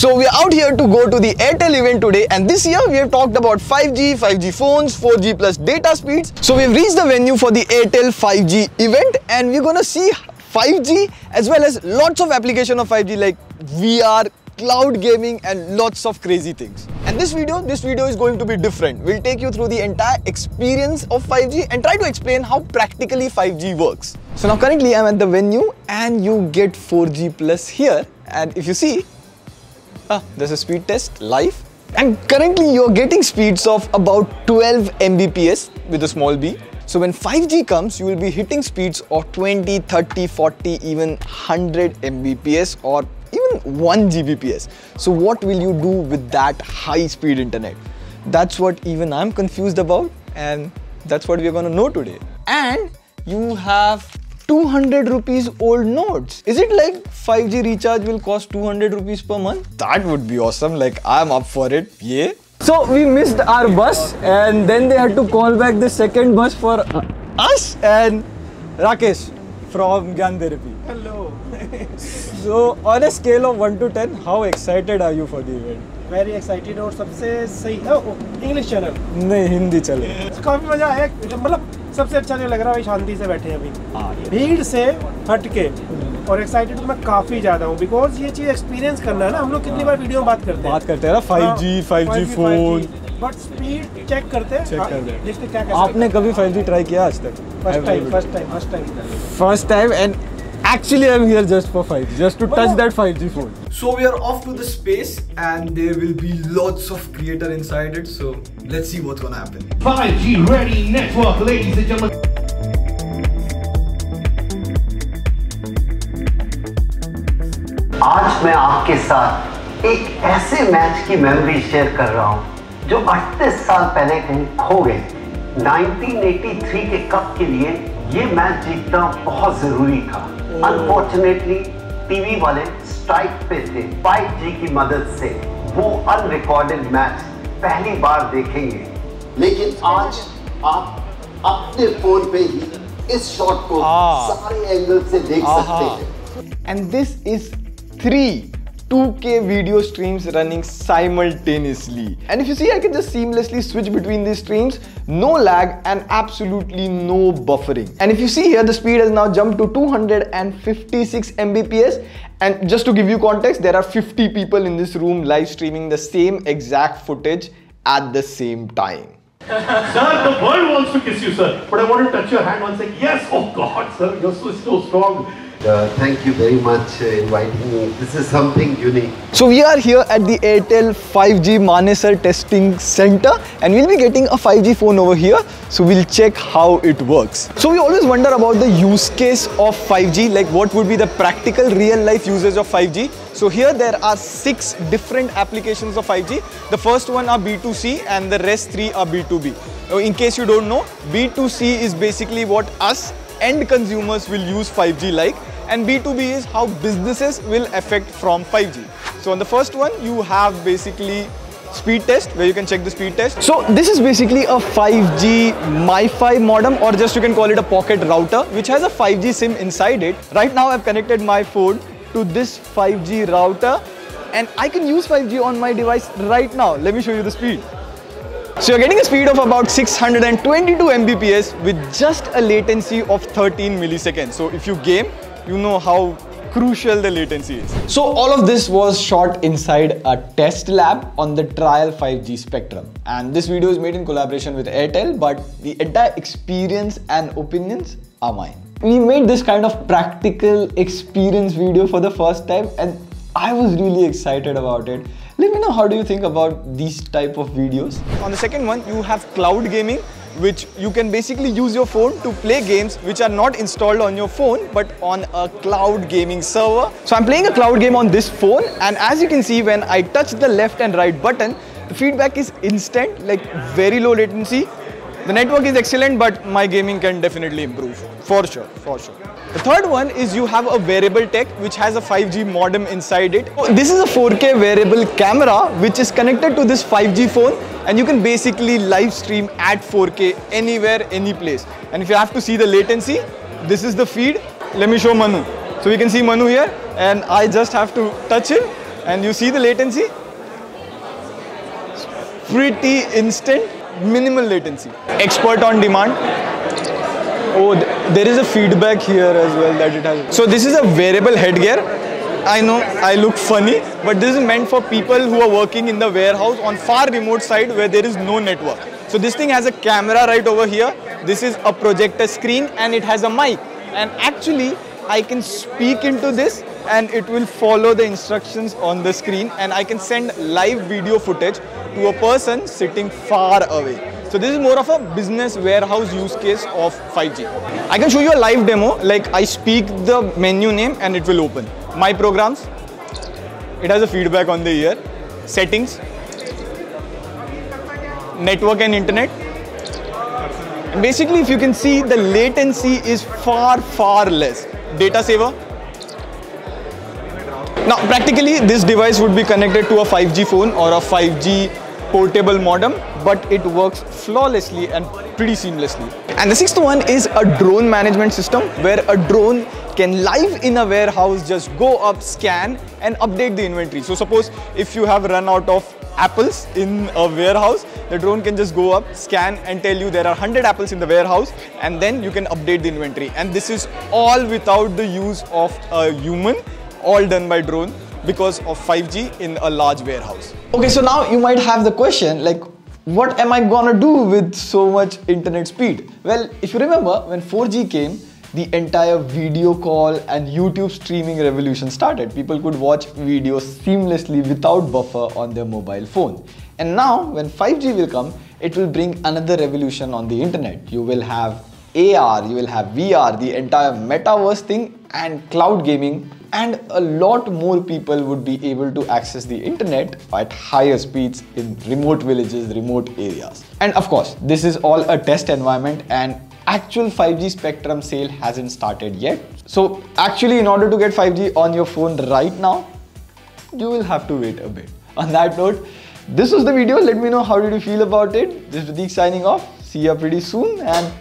So we are out here to go to the Airtel event today and this year we have talked about 5G, 5G phones, 4G plus data speeds. So we've reached the venue for the Airtel 5G event and we're gonna see 5G as well as lots of application of 5G like VR, cloud gaming and lots of crazy things. And this video, this video is going to be different. We'll take you through the entire experience of 5G and try to explain how practically 5G works. So now currently I'm at the venue and you get 4G plus here and if you see Ah, there's a speed test live. And currently you're getting speeds of about 12 Mbps with a small b. So when 5G comes, you will be hitting speeds of 20, 30, 40, even 100 Mbps or even 1 Gbps. So what will you do with that high speed internet? That's what even I'm confused about and that's what we're gonna know today. And you have 200 rupees old notes. Is it like 5G recharge will cost 200 rupees per month? That would be awesome. Like I'm up for it. Yeah. So we missed our bus and then they had to call back the second bus for us and Rakesh from Gyan Therapy. Hello. So on a scale of 1 to 10, how excited are you for the event? Very excited और सबसे सही है English channel नहीं हिंदी चले काफी मजा आया मतलब सबसे अच्छा जो लग रहा है भाई शांति से बैठे हैं अभी। भीड़ से हट के और एक्साइटेड तो मैं काफ़ी ज़्यादा हूँ बिकॉज़ ये चीज़ एक्सपीरियंस करना है ना हम लोग कितनी बार वीडियो में बात करते हैं। बात करते हैं ना 5G, 5G phone but speed check करते हैं। चेक करते हैं। देखते क्या आपने कभी फाइव जी ट्राई किया आज तक? First time first time first time first time and actually I'm here just for 5G, just to touch that 5G phone. So we are off to the space and there will be lots of creator inside it. So let's see what's gonna happen. 5G ready network, ladies and gentlemen. आज मैं आपके साथ एक ऐसे match की memory share कर रहा हूं जो 38 साल पहले कहीं खो गए 1983 के कप के लिए ये मैच जीतना बहुत ज़रूरी था। अनफॉर्चुनेटली टीवी वाले स्ट्राइक पे थे फाइव जी की मदद से। वो अनरिकॉर्डेड मैच पहली बार देखेंगे। लेकिन आज आप अपने फ़ोन पे ही इस शॉट को हाँ। सारे एंगल से देख सकते हैं। And this is three 2K video streams running simultaneously. And if you see, I can just seamlessly switch between these streams, no lag and absolutely no buffering. And if you see here, the speed has now jumped to 256 Mbps. And just to give you context, there are 50 people in this room live streaming the same exact footage at the same time. Sir, the world wants to kiss you, sir. But I want to touch your hand once. Like, yes, oh God, sir, you're so, so strong. Uh, thank you very much uh, inviting me. This is something unique. So we are here at the Airtel 5G Manesar testing center and we'll be getting a 5G phone over here. So we'll check how it works. So we always wonder about the use case of 5G, like what would be the practical real life usage of 5G. So here there are six different applications of 5G. The first one are B2C and the rest three are B2B. In case you don't know, B2C is basically what us end consumers will use 5G like and B2B is how businesses will affect from 5G. So on the first one you have basically speed test where you can check the speed test. So this is basically a 5G MiFi modem or just you can call it a pocket router which has a 5G SIM inside it. Right now I've connected my phone to this 5G router and I can use 5G on my device right now. Let me show you the speed. So you're getting a speed of about 622 Mbps with just a latency of 13 milliseconds. So if you game, you know how crucial the latency is. So all of this was shot inside a test lab on the trial 5G spectrum. And this video is made in collaboration with Airtel, but the entire experience and opinions are mine. We made this kind of practical experience video for the first time and I was really excited about it. Let me know how do you think about these type of videos. On the second one, you have cloud gaming, which you can basically use your phone to play games which are not installed on your phone but on a cloud gaming server. So I'm playing a cloud game on this phone and as you can see when I touch the left and right button, the feedback is instant, like very low latency. The network is excellent but my gaming can definitely improve. For sure, for sure. The third one is you have a wearable tech which has a 5G modem inside it. This is a 4K wearable camera which is connected to this 5G phone and you can basically live stream at 4K anywhere, any place. And if you have to see the latency, this is the feed. Let me show Manu. So we can see Manu here and I just have to touch him and you see the latency? Pretty instant, minimal latency. Expert on demand. Oh, th there is a feedback here as well that it has. So this is a wearable headgear. I know I look funny, but this is meant for people who are working in the warehouse on far remote side where there is no network. So this thing has a camera right over here. This is a projector screen and it has a mic. And actually, I can speak into this and it will follow the instructions on the screen and I can send live video footage to a person sitting far away. So this is more of a business warehouse use case of 5G. I can show you a live demo, like I speak the menu name and it will open. My programs, it has a feedback on the ear. Settings, network and internet. And basically, if you can see, the latency is far, far less. Data saver. Now, practically, this device would be connected to a 5G phone or a 5G portable modem, but it works flawlessly and pretty seamlessly. And the sixth one is a drone management system where a drone can live in a warehouse just go up, scan and update the inventory. So suppose if you have run out of apples in a warehouse, the drone can just go up, scan and tell you there are 100 apples in the warehouse and then you can update the inventory. And this is all without the use of a human, all done by drone because of 5G in a large warehouse. Okay, so now you might have the question like, what am I gonna do with so much internet speed? Well, if you remember when 4G came, the entire video call and YouTube streaming revolution started. People could watch videos seamlessly without buffer on their mobile phone. And now when 5G will come, it will bring another revolution on the internet. You will have AR, you will have VR, the entire metaverse thing and cloud gaming and a lot more people would be able to access the internet at higher speeds in remote villages, remote areas. And of course, this is all a test environment and actual 5G spectrum sale hasn't started yet. So actually in order to get 5G on your phone right now, you will have to wait a bit. On that note, this was the video. Let me know how did you feel about it. This is Pradeek signing off. See you pretty soon and